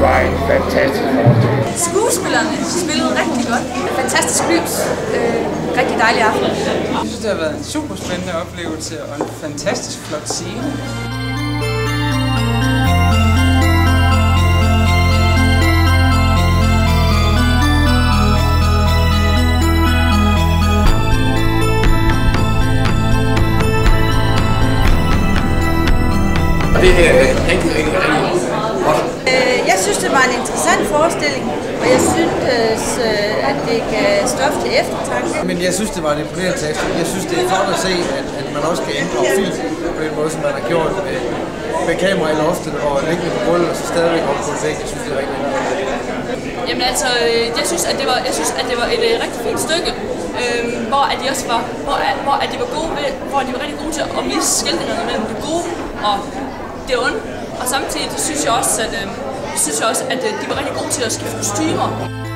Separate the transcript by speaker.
Speaker 1: var en fantastisk forestilling.
Speaker 2: Skuespillerne spillede rigtig godt. Fantastisk lys. Øh, rigtig dejlig aften.
Speaker 3: Jeg synes, det har været en super spændende oplevelse og en fantastisk flot scene.
Speaker 1: Det her er rigtig, rigtig, rigtig
Speaker 4: forestilling, og jeg synes, øh, at det gav stof til eftertanke.
Speaker 5: Men jeg synes, det var en imponerende tekst. Jeg synes, det er flot at se, at, at man også kan ændre film på den måde, som man har gjort med, med kamera i loftet og liggende på gulvet, og så stadigvæk op på en væg. Jeg synes, det er rigtig godt.
Speaker 2: Jamen altså, øh, jeg synes, at det var, jeg synes, at det var et øh, rigtig fint stykke, øh, hvor at de også var, hvor, at, hvor at de var gode ved, hvor de var rigtig gode til at vise skældningerne mellem det gode og det onde. Og samtidig synes jeg også, at, øh, synes jeg også, at øh, de var rigtig gode til at skifte kostymer.